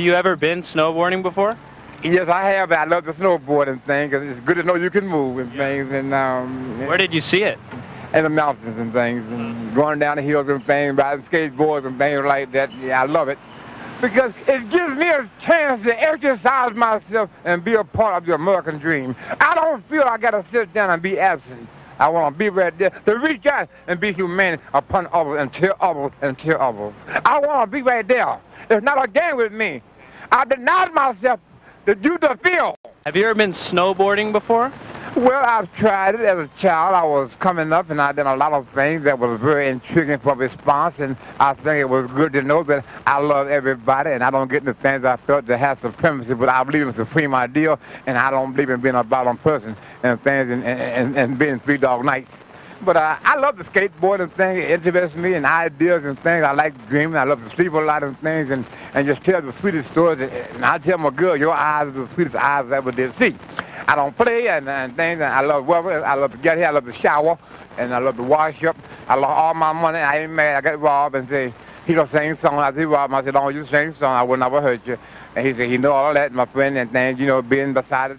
Have you ever been snowboarding before? Yes, I have. I love the snowboarding thing because it's good to know you can move and things. And um, Where did you see it? in the mountains and things, and going down the hills and things, riding skateboards and things like that. Yeah, I love it because it gives me a chance to exercise myself and be a part of the American dream. I don't feel I got to sit down and be absent. I want to be right there to reach out and be humane upon others and tell others and tell others. I want to be right there. It's not a game with me. I denied myself to do the field. Have you ever been snowboarding before? Well, I've tried it as a child. I was coming up and I did a lot of things that was very intriguing for response, and I think it was good to know that I love everybody and I don't get the things I felt that have supremacy, but I believe in supreme ideal, and I don't believe in being a bottom person and things and, and, and being three dog nights. But uh, I love the skateboarding thing. It interests me and ideas and things. I like dreaming. I love to sleep a lot and things and, and just tell the sweetest stories. And I tell my girl, your eyes are the sweetest eyes I ever did see. I don't play and, and things. And I love weather. I love to get here. I love to shower. And I love to wash up. I love all my money. I ain't mad. I got Rob and say, he gonna sing song. I said, Rob, I said, don't you sing song. I would never hurt you. And he said, he know all that, my friend, and things, you know, being beside it.